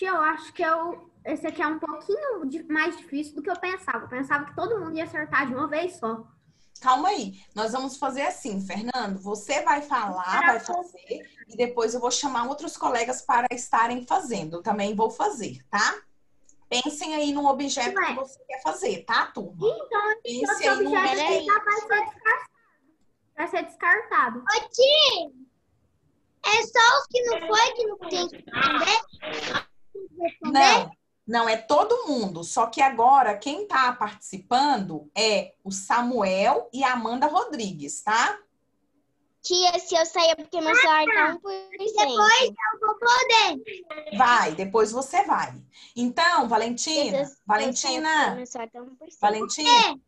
Tia, eu acho que eu, esse aqui é um pouquinho de- mais difícil do que eu pensava. Eu pensava que todo mundo ia acertar de uma vez só. Calma aí. Nós vamos fazer assim, Fernando. Você vai falar, vai fazer, e depois eu vou chamar outros colegas para estarem fazendo. Eu também vou fazer, tá? Pensem aí no objeto que você quer fazer, tá, turma? Então, esse Pense aí objeto vai ser descartado. Vai ser descartado. Ô, Ti, é só os que não foi que não tem que responder? Não, não é todo mundo. Só que agora quem tá participando é o Samuel e a Amanda Rodrigues, tá? Tia, se eu sair porque meu celular tá 1%. Depois eu vou poder. Vai, depois você vai. Então, Valentina, eu- Valentina, celular tá 1%. Valentina,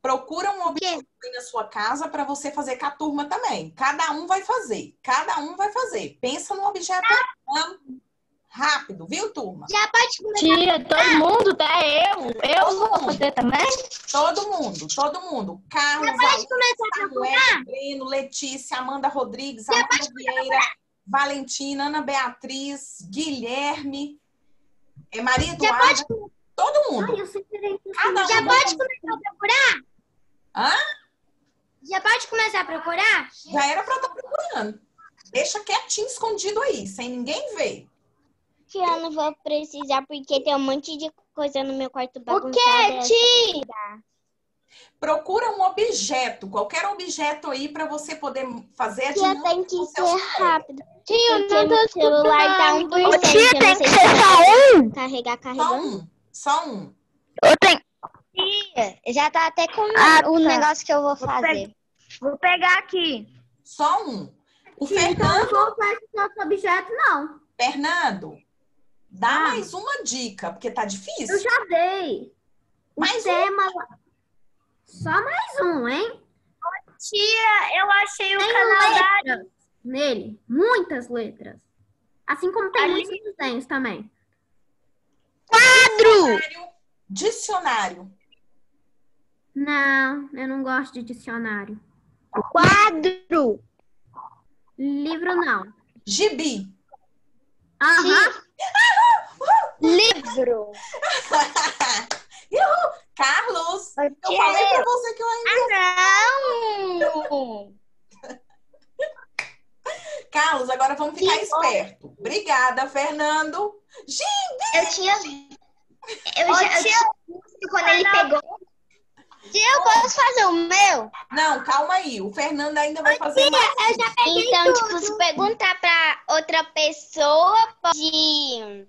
procura um objeto aí na sua casa para você fazer com a turma também. Cada um vai fazer, cada um vai fazer. Pensa no objeto aí, rápido, viu, turma? Já pode começar. Tia, todo mundo, tá? Eu. Eu vou fazer também? Todo mundo, todo mundo. Carlos, Pode Alex, começar. Samuel, Breno, Letícia, Amanda Rodrigues, Amanda Vieira, Valentina, Ana Beatriz, Guilherme, é Maria Já Eduarda, pode, todo mundo. Ai, eu sei Cada um já vai pode começar a procurar? Hã? Já pode começar a procurar? Já era para estar procurando. Deixa quietinho, escondido aí, sem ninguém ver. Que eu não vou precisar porque tem um monte de coisa no meu quarto O bagunçado. que, Ti? Procura um objeto, qualquer objeto aí para você poder fazer a Tia, dinâmica tem que ser rápido. Tia, porque meu celular tá 1%. Ô, tia, eu não tem que se ser só um. Carregar, Só carregando. um, só um. Eu tenho. Tia, já tá até com Ah, o tá. negócio que eu vou Vou fazer. Vou pegar aqui. Só um. O Tia, então eu Fernando, não vou esse nosso objeto, não. Fernando, dá Ah. mais uma dica, porque tá difícil. Eu já dei. O Mais um. tema. Só mais um, hein? Tia, eu achei o Tem canal da. letras nele. Muitas letras. Assim como tem Ali- muitos desenhos também. Quadro! Dicionário. Não, eu não gosto de dicionário. Quadro! Livro, não. Gibi. Aham. Livro! Uhul! Carlos, eu falei pra você que eu ainda. Não! Carlos, agora vamos ficar esperto. Obrigada, Fernando. Eu tinha. Eu já. Eu tinha visto quando ele pegou. Tia, eu posso fazer o meu? Não, calma aí. O Fernando ainda vai fazer mais. Eu já peguei Então, tipo, se perguntar pra outra pessoa, pode.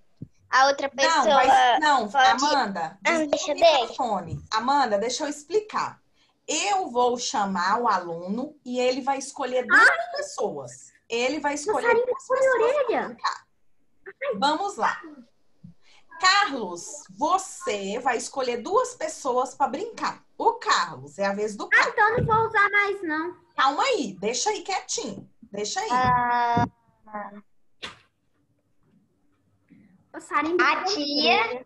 A outra pessoa. Não, vai, não, pode- Amanda. Ah, deixa microfone. Amanda, deixa eu explicar. Eu vou chamar o aluno e ele vai escolher duas pessoas. Ele vai escolher duas pessoas. orelha. Vamos lá. Carlos, você vai escolher duas pessoas para brincar. O Carlos, é a vez do Ah, Carlos. então eu não vou usar mais, não. Calma aí, deixa aí quietinho. Deixa aí. Ah, Passarinho. a tia.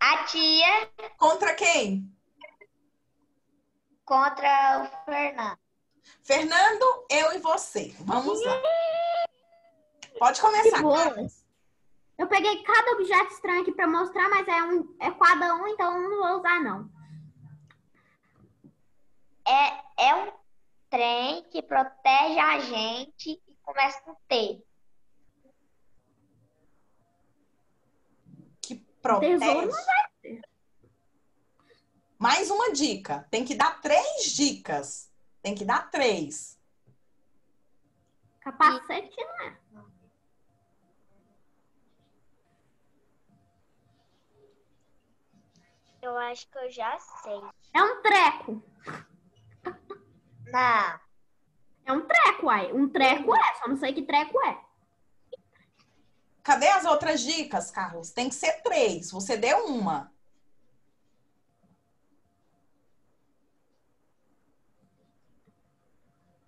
A tia Contra quem? contra o Fernando. Fernando, eu e você. Vamos lá. Pode começar. Eu peguei cada objeto estranho aqui pra mostrar, mas é, um, é cada um, então eu não vou usar, não. É, é um trem que protege a gente e começa com T. Que Tesouro protege. não vai ter. Mais uma dica. Tem que dar três dicas. Tem que dar três. Capacete não é. Eu acho que eu já sei. É um treco. Não. É um treco, uai. Um treco é, só não sei que treco é. Cadê as outras dicas, Carlos? Tem que ser três. Você deu uma.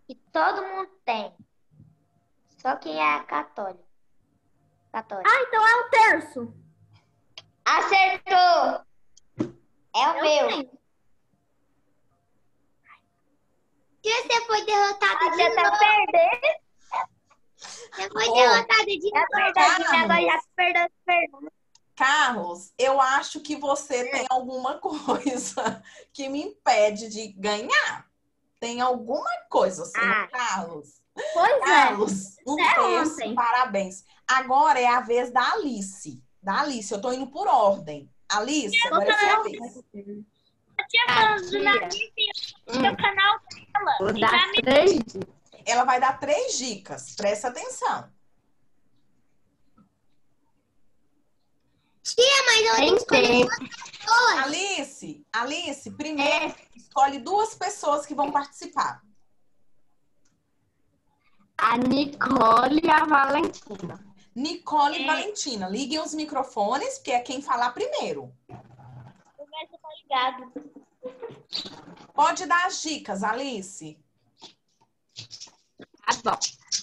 E todo mundo tem. Só quem é católico. Católico. Ah, então é um terço. Acertou! É o Eu meu. tenho. Se você foi derrotado Você tá perdendo? Eu Ô. derrotada de É verdade, Carlos. agora já perdeu, perdeu. Carlos, eu acho que você tem alguma coisa que me impede de ganhar. Tem alguma coisa, senhor Ah. Carlos. Pois é. Carlos, um Até terço, ontem. parabéns. Agora é a vez da Alice. Da Alice, eu tô indo por ordem. Alice, agora é sua vez. Tia, Hum. seu canal dela. Vou E dar me. Ela vai dar três dicas. Presta atenção. Tia, mas Tem que escolher tempo. Alice, Alice, primeiro escolhe duas pessoas que vão participar. A Nicole e a Valentina. Nicole e É. Valentina, liguem os microfones, porque é quem falar primeiro. começo tá ligado. Pode dar as dicas, Alice. Tá bom.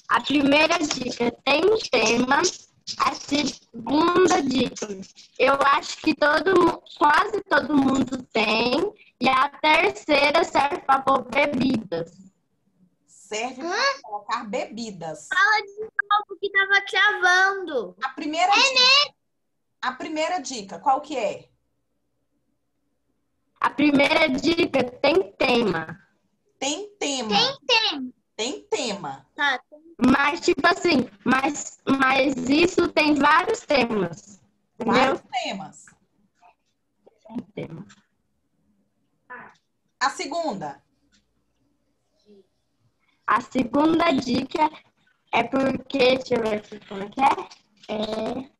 A primeira dica tem um tema. A segunda dica, eu acho que todo, quase todo mundo tem. E a terceira serve para pôr bebidas. Serve para colocar bebidas. Fala de novo que tava travando. A primeira dica. A primeira dica, qual que é? A primeira dica tem tema. Tem tema. Tem. Tem tema. Tá. Mas, tipo assim, mas, mas isso tem vários temas. Entendeu? Vários temas. Tem tema. A segunda. A segunda dica é porque, deixa eu ver aqui como é que é. É.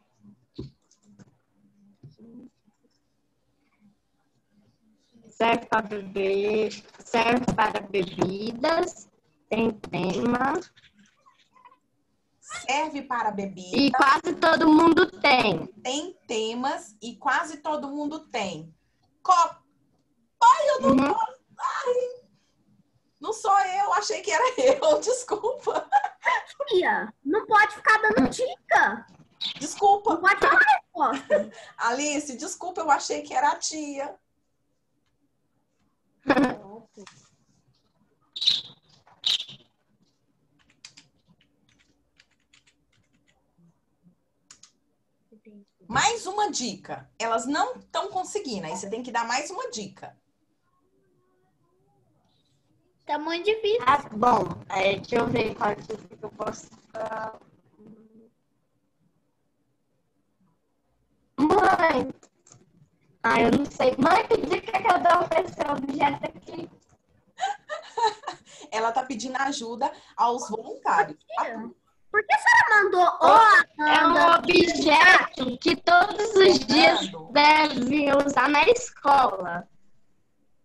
Serve para beber, serve para bebidas, tem tema Serve para bebida. e quase todo mundo tem. Tem temas e quase todo mundo tem. Copo. Ai, eu não Uhum. tô. Ai. Não sou eu, achei que era eu. Desculpa. Tia, não pode ficar dando dica. Desculpa. Não pode dar resposta. Alice, desculpa, eu achei que era a tia. Mais uma dica. Elas não estão conseguindo, aí você tem que dar mais uma dica. Tá muito difícil. Ah, bom, é, deixa eu ver qual dica que eu posso dar. Mãe! Ah, eu não sei. Mãe, que dica que eu dou pra esse objeto aqui? Ela tá pedindo ajuda aos voluntários. Por que a senhora mandou ó, É um Amanda? objeto que todos os dias devem usar na escola.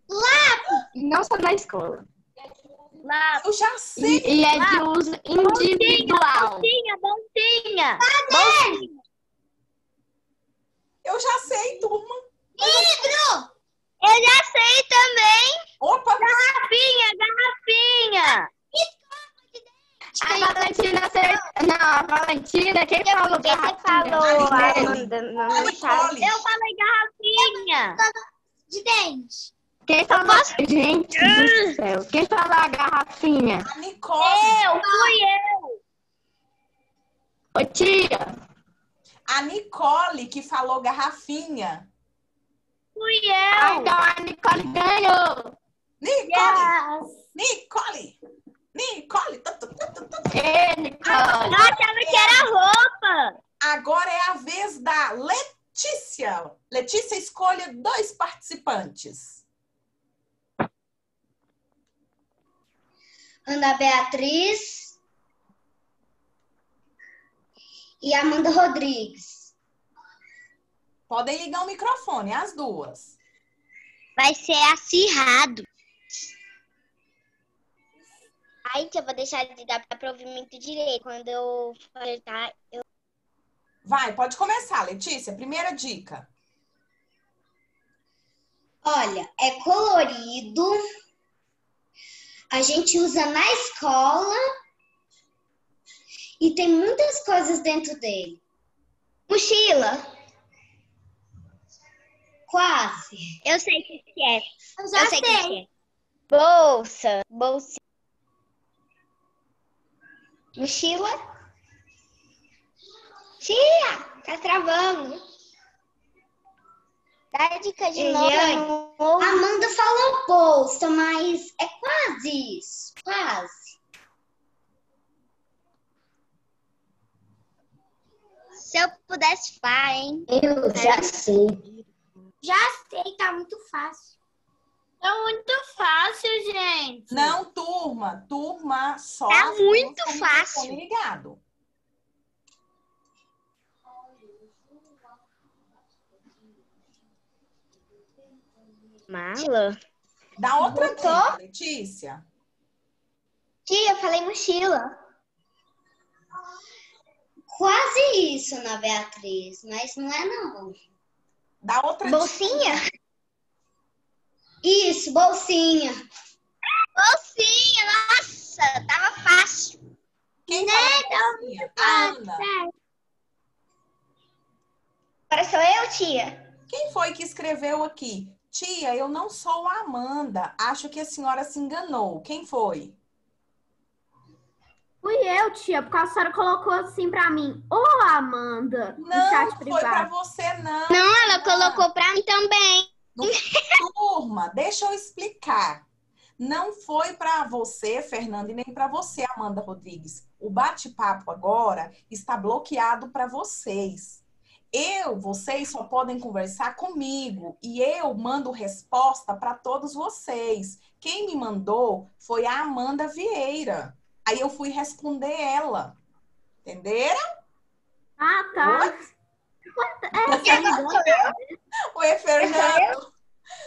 Lápis! Não só na escola. Lá, Eu já sei. E, e é de uso individual. Bolsinha, bolsinha. Eu já sei, turma. Eu já sei também. Opa, Garrafinha, garrafinha. A Valentina acertou. Não, a Valentina, quem falou Quem que garrafinha? falou. Amanda, no, a no chat? Nicole. Eu falei garrafinha. De dente. Quem falou? Gente do céu. Quem falou a garrafinha? A Nicole. Eu, fui eu. Ô tia, A Nicole que falou garrafinha. Fui ah, eu. então a Nicole ganhou. Nicole! Yes. Nicole! Nicole! Ê, Nicole. Eu achava que era roupa. Agora é a vez da Letícia. Letícia, escolha dois participantes. Ana Beatriz e Amanda Rodrigues. Podem ligar o microfone, as duas. Vai ser acirrado. Aí que eu vou deixar de dar pra ouvir muito direito. Quando eu acertar, eu. Vai, pode começar, Letícia. Primeira dica. Olha, é colorido. A gente usa na escola. E tem muitas coisas dentro dele. Mochila. Quase. Eu sei o que é. Eu já Eu sei o que que é. Bolsa. Bolsa. Mochila. Tia, tá travando. Dá dica de novo. Amanda falou bolsa, mas é quase isso. Quase. Se eu pudesse falar, hein? Eu já sei. Já sei, tá muito fácil. É muito fácil, gente. Não, turma. Turma só. Tá as muito fácil. ligado. Mala? Dá outra dica, Letícia. Tia, eu falei mochila. Quase isso, Ana Beatriz, mas não é não. Dá outra dica. Isso, bolsinha. Bolsinha, nossa, tava fácil. Quem falou bolsinha? Ana. Agora sou eu, tia? Quem foi que escreveu aqui? Tia, eu não sou a Amanda. Acho que a senhora se enganou. Quem foi? Fui eu, tia, porque a senhora colocou assim pra mim. Ô, Amanda, Não, chat foi pra você, não. Não, ela colocou pra mim também. Turma, deixa eu explicar. Não foi para você, Fernanda, e nem para você, Amanda Rodrigues. O bate-papo agora está bloqueado para vocês. Eu, vocês só podem conversar comigo e eu mando resposta para todos vocês. Quem me mandou foi a Amanda Vieira. Aí eu fui responder ela. Entenderam? Ah, tá. Oi, Fernando.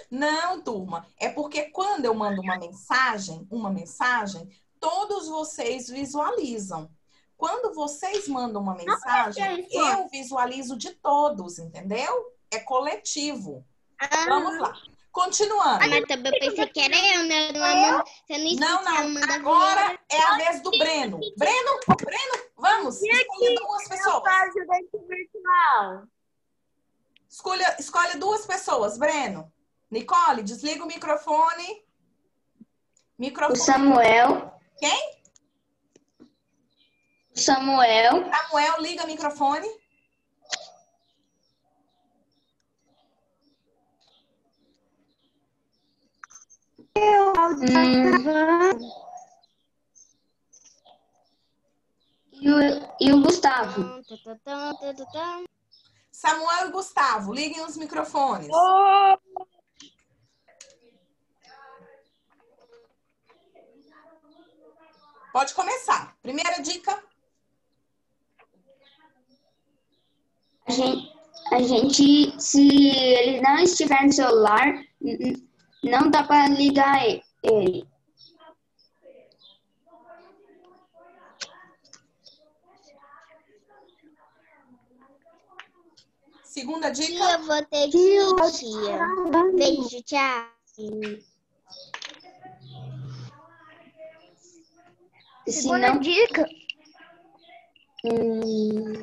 Não, turma. É porque quando eu mando uma mensagem, uma mensagem, todos vocês visualizam. Quando vocês mandam uma mensagem, é eu visualizo de todos, entendeu? É coletivo. Vamos lá. Continuando. Ah, mas também eu pensei que era eu, né? Não, você não Não, não. Agora é a vez do Breno. Breno, Breno, vamos. Escolha duas pessoas. virtual. Escolha, escolhe duas pessoas, Breno. Nicole, desliga o microfone. O Microfone. Samuel. Quem? O Samuel. Samuel, liga o microfone. Uhum. E o, e o Gustavo. Samuel e Gustavo, liguem os microfones. Pode começar. Primeira dica. A gente, a gente, se ele não estiver no celular, não dá para ligar ele. Segunda Tia, dica. eu vou ter que ir, tia. Beijo, tchau. Se não, dica. hum,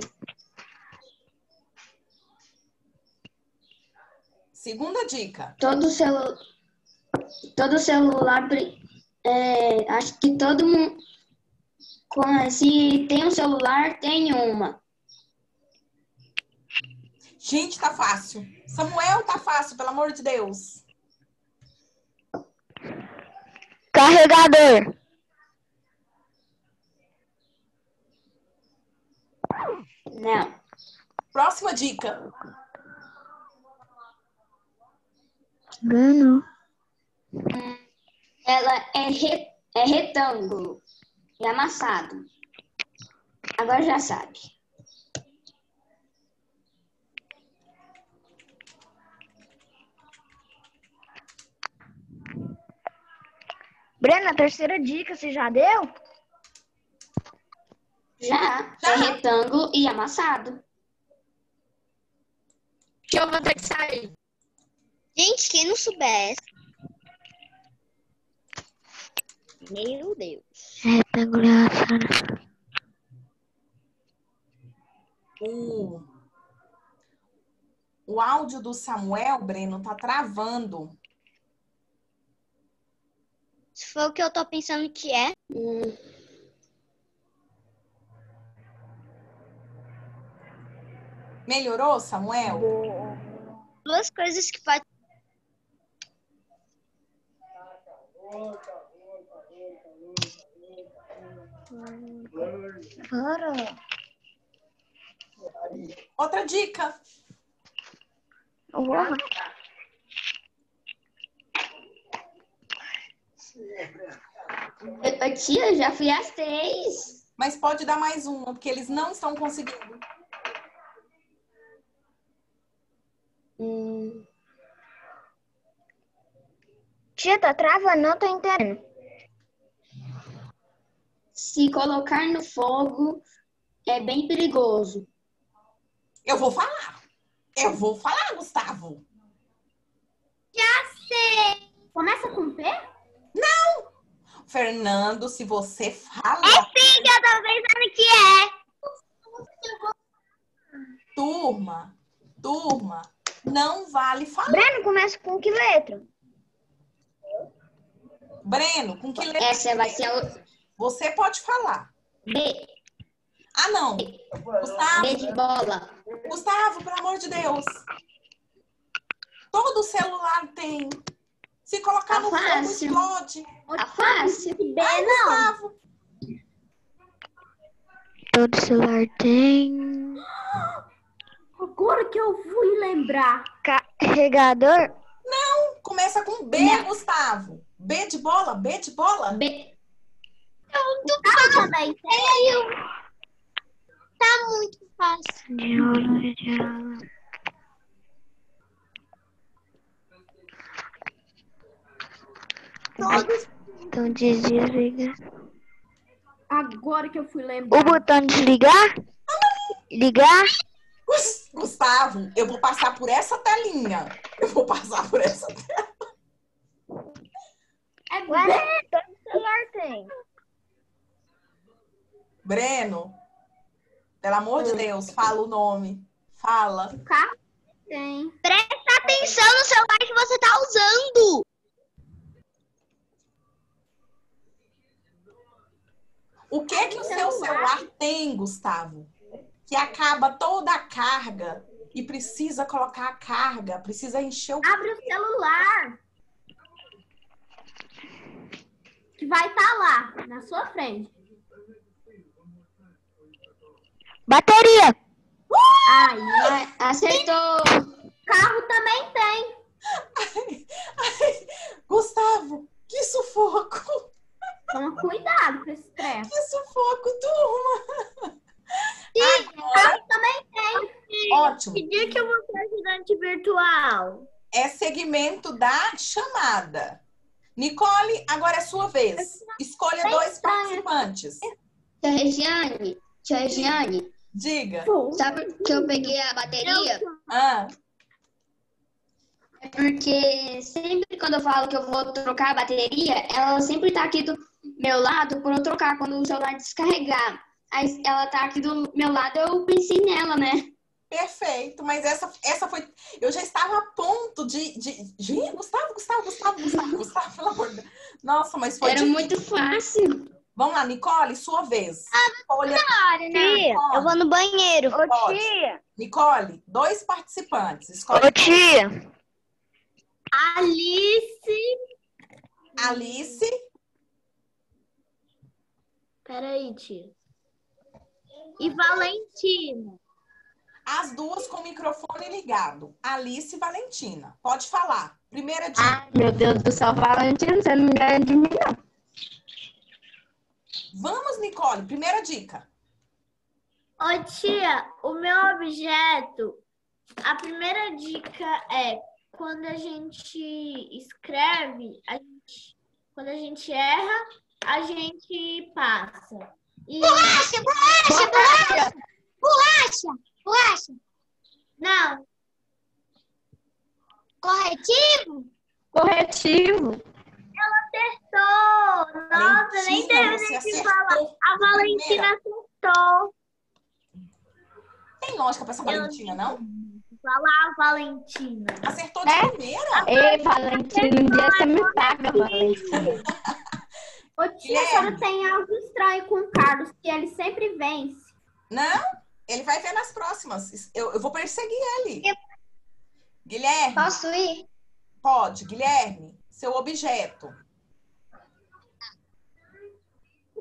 Segunda dica. todo celu, todo celular, é, acho que todo mundo, se tem um celular, tem uma. Gente, tá fácil. Samuel, tá fácil, pelo amor de Deus. Carregador. Não. Próxima dica. Bruno. Ela é, re- é retângulo e amassado. Agora já sabe. Breno, a terceira dica, você já deu? Já. É retângulo e amassado. Que eu vou ter que sair. Gente, quem não soubesse. Meu Deus. Retangular. O, o áudio do Samuel, Breno, tá travando. Se for o que eu tô pensando que é. Hum, Melhorou, Samuel? Duas coisas que pode. Para. Outra dica. Uau. Ô, tia, eu já fui às três. Mas pode dar mais uma, porque eles não estão conseguindo. Hum, Tia, tá travando, não tô entendendo. Se colocar no fogo é bem perigoso. Eu vou falar. Eu vou falar, Gustavo. Começa com P? Fernando, se você fala, Sim, eu tô pensando que é. turma, turma, não vale falar. Breno começa com que letra? Breno, com que letra? Essa vai ser a Você pode falar. B, Ah, não. Gustavo, B de bola. Gustavo, pelo amor de Deus. Todo celular tem. Se colocar Tá no fogo, explode. Tá fácil. B Ai, não. Gustavo. Todo celular tem. Agora que eu fui lembrar. Carregador? Começa com B, Gustavo. B de bola, B de bola. B, Ah, também tem. Tá muito fácil. Todos. Então desliga. Agora que eu fui O lembrar. botão desligar? Ligar? Gus- Gustavo, eu vou passar por essa telinha. Eu vou passar por essa tela. É B. todo celular tem. Breno, pelo amor de Deus, fala o nome. Fala. Tem. Presta atenção no celular que você tá usando. O que que o seu celular tem, Gustavo? Que acaba toda a carga e precisa colocar a carga, precisa encher o. Abre o celular. Que vai estar lá, na sua frente. Bateria. Aí. Ai, acertou. Carro também tem. Ai, Gustavo, que sufoco! Toma cuidado com esse treco. Que sufoco, turma! Carro também tem. Ótimo. Que dia que eu vou ser ajudante virtual? É segmento da chamada. Nicole, agora é sua vez. Escolha dois participantes. Tia Regiane, tia Regiane, Diga. sabe que eu peguei a bateria? Ah, É porque sempre quando eu falo que eu vou trocar a bateria, ela sempre tá aqui do meu lado para eu trocar quando o celular descarregar. Aí ela tá aqui do meu lado, eu pensei nela, né? perfeito. Mas essa, essa foi. Eu já estava a ponto de. de... Gente, Gustavo, Gustavo, Gustavo, Gustavo, Gustavo, pelo amor de Deus. Nossa, mas foi. Era difícil. muito fácil. Vamos lá, Nicole, sua vez. Olha, Tia, eu vou no banheiro. Ô, tia. Nicole, dois participantes. Escolhe Ô, tia. Alice. Alice. Peraí, tia. E Valentina. As duas com o microfone ligado. Alice e Valentina. Pode falar. Primeira dica. Ai, meu Deus do céu, Valentina, você não ganha de mim, não. Vamos, Nicole. Primeira dica. Ô tia, o meu objeto, a primeira dica é quando a gente escreve, a gente, quando a gente erra, a gente passa. E Bolacha, bolacha, bolacha. Bolacha, bolacha. não, Corretivo? Corretivo. Acertou! Nossa, nem Valentina, terminei você de falar. A Valentina acertou. Tem lógica pra essa Valentina, não? Falar Valentina. Acertou de É? primeira? Ei, Valentina, um dia você me paga, Valentina. Ô tia, a senhora tem algo estranho com o Carlos, que ele sempre vence. Não? Ele vai ver nas próximas. Eu, eu vou perseguir ele. Guilherme, Posso ir? pode. Guilherme, seu objeto.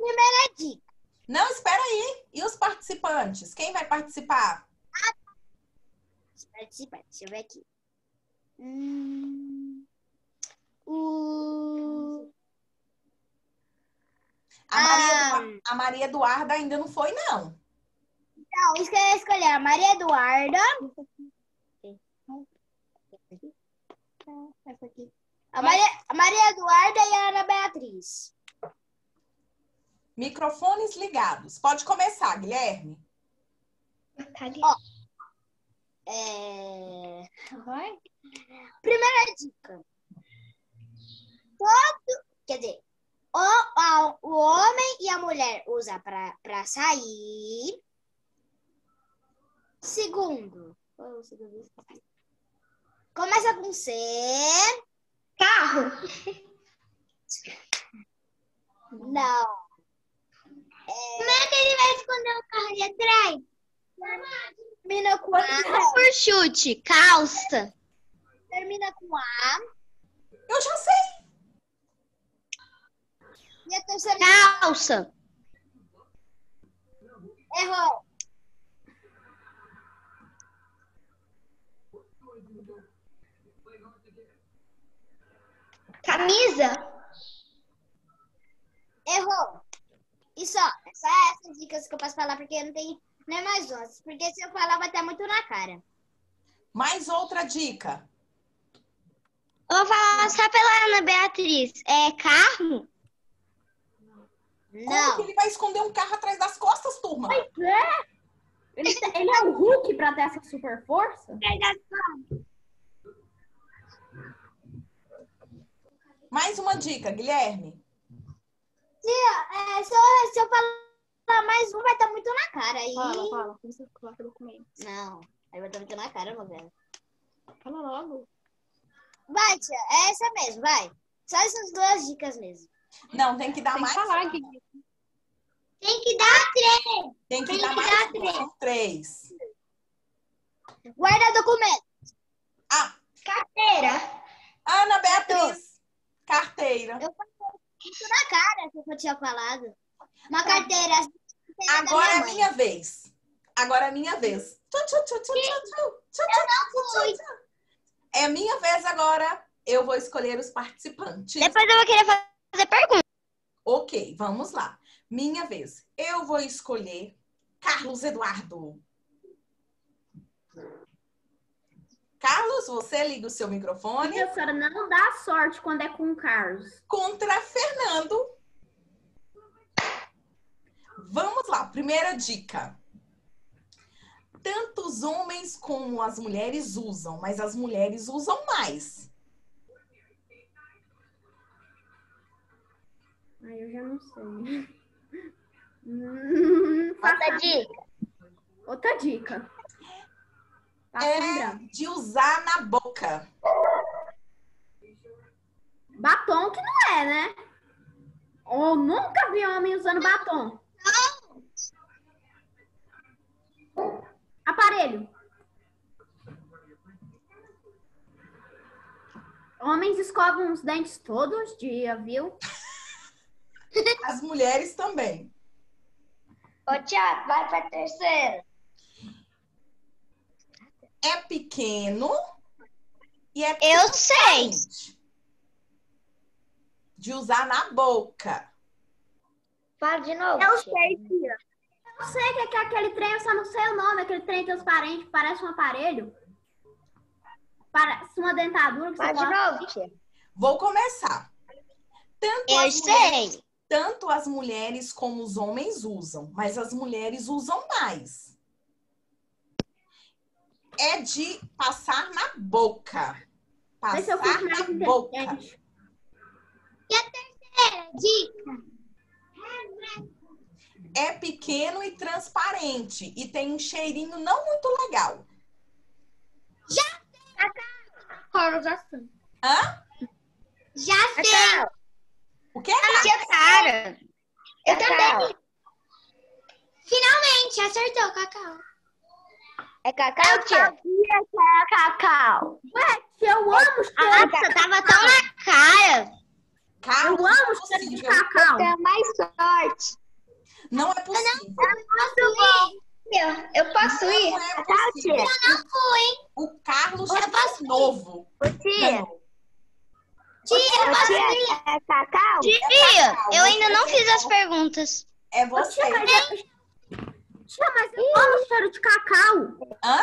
Primeira dica. Não, espera aí. E os participantes? Quem vai participar? Participa, deixa eu ver aqui. Hum, o... A Maria, Ah. A Maria Eduarda ainda não foi, não. Não, isso que eu ia escolher. A Maria Eduarda. A Maria, a Maria Eduarda e a Ana Beatriz. Microfones ligados. Pode começar, Guilherme. É... Vai. Primeira dica. Todo, quer dizer, o, a- o homem e a mulher usa pra, pra sair. Segundo? Começa com C. Carro. Não. Como é que ele vai esconder o carro ali atrás? Termina com A. Por chute, calça. Termina com A. Eu já sei. E a terceira Calça. errou. Camisa. Errou. E só, é só essas dicas que eu posso falar, porque não tem nem mais outras. Porque se eu falar, vai estar muito na cara. Mais outra dica. Eu vou falar só pela Ana Beatriz. É carro? Como Não. que ele vai esconder um carro atrás das costas, turma? Ele, te- ele é o Hulk pra ter essa super força? Mais uma dica, Guilherme. É, se, eu, se eu falar mais um, vai estar muito na cara. Aí... Fala, fala. Você coloca documento. Não. Aí vai estar muito na cara, novela. Fala logo. Vai, tia. É essa mesmo, vai. Só essas duas dicas mesmo. Não, tem que dar Tem que mais. falar, Gui. Tem que dar três. Tem que tem dar que mais. dar três. Três. Guarda documento. Ah, Carteira. Ana Beatriz. Carteira. Muito na cara, que eu tinha falado. Uma carteira. assim, Agora é minha vez. Agora é minha vez. É minha vez agora. Eu vou escolher os participantes. Depois eu vou querer fazer pergunta. Ok, vamos lá. Minha vez. Eu vou escolher Carlos Eduardo. Carlos, você liga o seu microfone Professora, não dá sorte quando é com o Carlos. contra Fernando. Vamos lá, primeira dica. Tanto os homens como as mulheres usam, mas as mulheres usam mais. Ai, eu já não sei. Outra dica. Outra dica. Tá É de usar na boca. Batom que não é, né? Eu nunca vi homem usando batom. Aparelho. Homens escovam os dentes todos os dias, viu? As mulheres também. Ô, Tiago, vai pra terceira. É pequeno e é Eu sei. De usar na boca. Fala de novo. Eu sei, tia. Eu sei o que é que é aquele trem, eu só não sei o nome. Aquele trem transparente que parece um aparelho. Parece uma dentadura que você Fala de coloca. novo, tia. Vou começar. Tanto Eu mulheres- sei. tanto as mulheres como os homens usam, mas as mulheres usam mais. É de passar na boca. Passar na boca. inteligente. Dica. É pequeno e transparente e tem um cheirinho não muito legal. Coloração. Hã? Já sei. O quê? Tia Tara. Eu também. Finalmente, acertou, Cacau. É cacau, Eu tia? sabia que era cacau. Ué, tia, eu amo Ah, cheiro. Nossa, tava tão na cara. Carlos, Eu não é amo cheiro de cacau. Tem mais sorte. Não é possível. Eu posso ir? Não é possível. Eu não fui. O Carlos Eu é posso- novo. Tia, Ganhou. tia, eu posso ir? É cacau? Tia, cacau, eu ainda não fiz as acertou. perguntas. É Ô, você. Tia, mas eu... Tia, mas eu amo cheiro de cacau. Hã?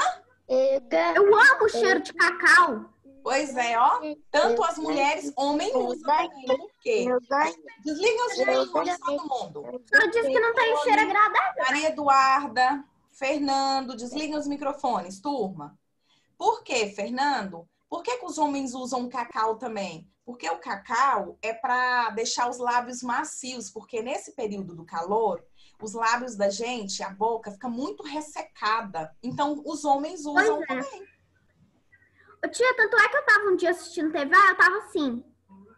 Eu amo cheiro de cacau. Pois é, ó. Tanto as mulheres, homem usa também. Por quê? Desliga os microfones todo mundo. Senhora disse que não tem cheiro agradável. Maria Eduarda, Fernando, desliguem os microfones, turma. Por quê, Fernando? Por que, que os homens usam cacau também? Porque o cacau é para deixar os lábios macios, porque nesse período do calor, os lábios da gente, a boca, fica muito ressecada. Então, os homens usam Pois é. também. Ô, Tia, tanto é que eu tava um dia assistindo TV, eu tava assim.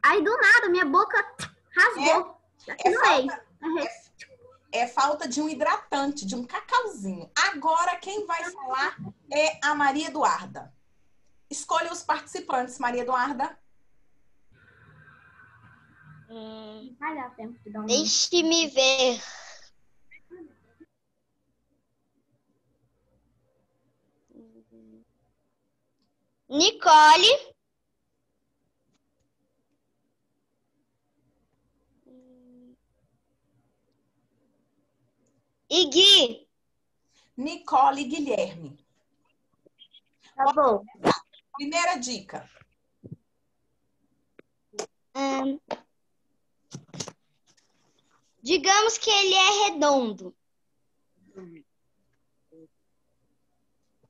Aí do nada, minha boca rasgou. É Não é. falta, é falta de um hidratante, de um cacauzinho. Agora, quem vai falar é a Maria Eduarda. Escolha os participantes, Maria Eduarda. Vai dar tempo de dar um. Deixe-me ver. Nicole. E Gui. Nicole Guilherme. Tá bom. Primeira dica. Ahn, digamos que ele é redondo.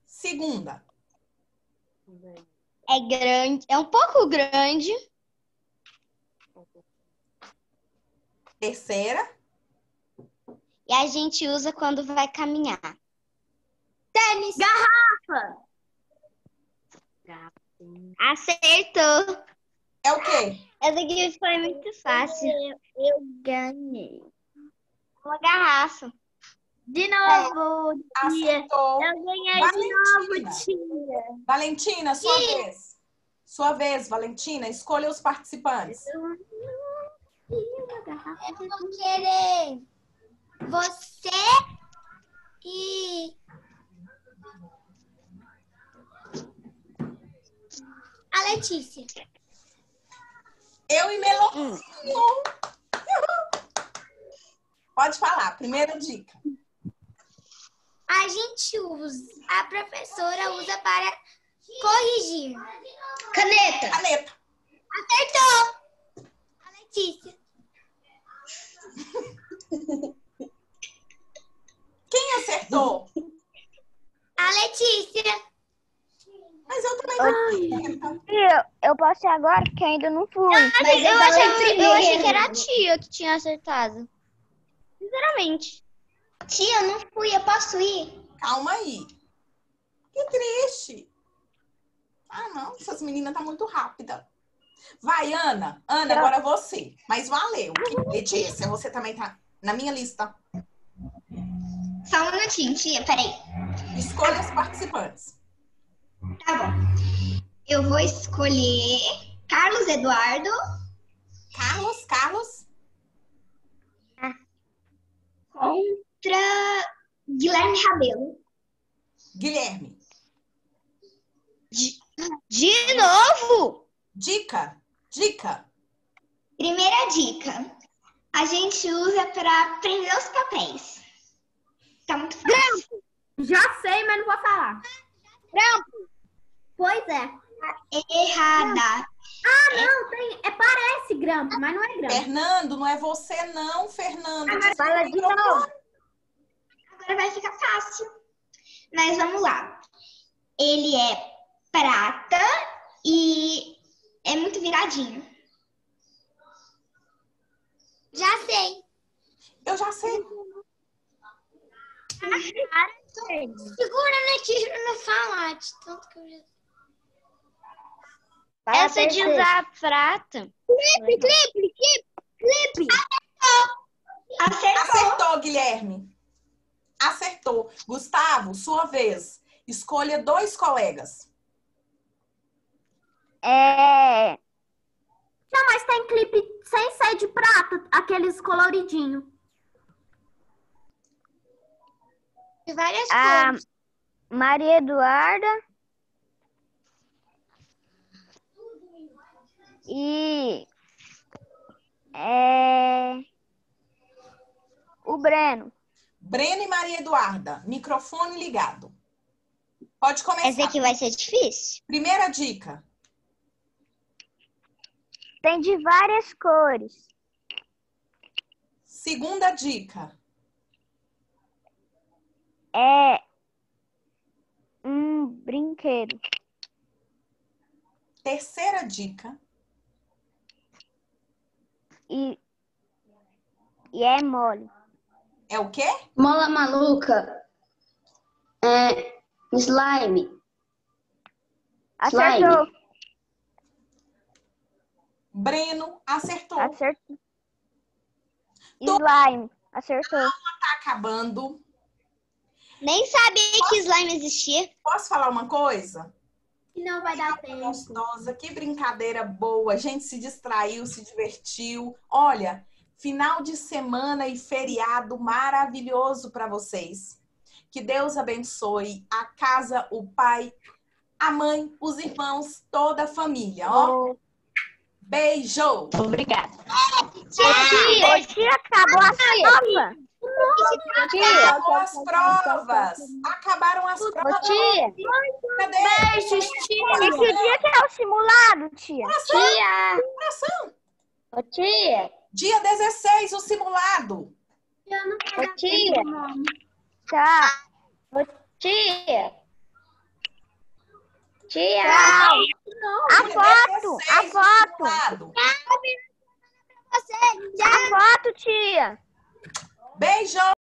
Segunda. É grande, é um pouco grande. Terceira. E a gente usa quando vai caminhar. Tênis. Acertou. É o quê? Essa aqui foi muito fácil. Eu ganhei. Uma garrafa. De novo, tia. Acertou. Eu ganhei de novo, Valentina. tia. Valentina, sua vez. Sua vez, Valentina. Escolha os participantes. Eu vou querer você e a Letícia. Eu e Melocinho. Pode falar. Primeira dica. A gente usa, a professora usa para corrigir. Caneta. Caneta. Acertou. A Letícia. Quem acertou? A Letícia. Mas eu também não Tia, eu posso ir agora, porque ainda não fui. Mas eu, achei, eu achei que era a tia que tinha acertado. Sinceramente. Tia, não fui, eu posso ir. Calma aí. Que triste. Ah, não. Essas meninas tá muito rápida. Vai, Ana. Ana, agora é você. Mas valeu. Letícia, você também tá na minha lista. Só um minutinho, tia, peraí. Escolha os participantes. Tá bom. Eu vou escolher Carlos Eduardo Carlos, Carlos. Contra Guilherme Rabelo. Guilherme. De novo? Dica. Dica. Primeira dica. A gente usa para prender os papéis. Tá muito fácil. Já sei, mas não vou falar. Grampo. Pois é. Errada. Ah, não, tem. É, parece grampo, mas não é grampo. Fernando, não é você não, Fernando. Fala de novo. Vai ficar fácil. Mas vamos lá. Ele é prata e é muito viradinho. Já sei. Eu já sei. Segura, né, que eu não falar de tanto que eu já Vai Essa de usar prata. Clipe, clipe, clipe, clipe. Acertou. Acertou. Acertou, Guilherme. Acertou. Gustavo, sua vez. Escolha dois colegas. É. Não, mas tem clipe sem ser de prata, aqueles coloridinhos. De várias A cores. Maria Eduarda. E. É. O Breno. Breno e Maria Eduarda, microfone ligado. Pode começar. Esse aqui vai ser difícil. Primeira dica. Tem de várias cores. Segunda dica. É. Um brinquedo. Terceira dica. E. E é mole. É o quê? Mola maluca. É, slime. Acertou. Breno acertou. Acertou. Slime. Acertou. Tá acabando. Nem sabia que slime existia. Posso falar uma coisa? E não vai dar tempo. Gostosa, que brincadeira boa. A gente se distraiu, se divertiu. Olha, final de semana e feriado maravilhoso para vocês. Que Deus abençoe a casa, o pai, a mãe, os irmãos, toda a família, ó. Beijo! Obrigada. Tia, tia, acabou a prova. Acabou as provas! Acabaram as provas! tia. Cadê? Beijos, tia. E que dia que é o simulado, tia? Tia! Coração. Ô, tia! Dia 16, o simulado. Eu não tia. Tá. Tia! Tia! A foto, a 16, o foto, a foto, tia. Beijo!